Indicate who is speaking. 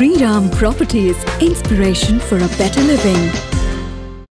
Speaker 1: Sriram Properties, inspiration for a better living.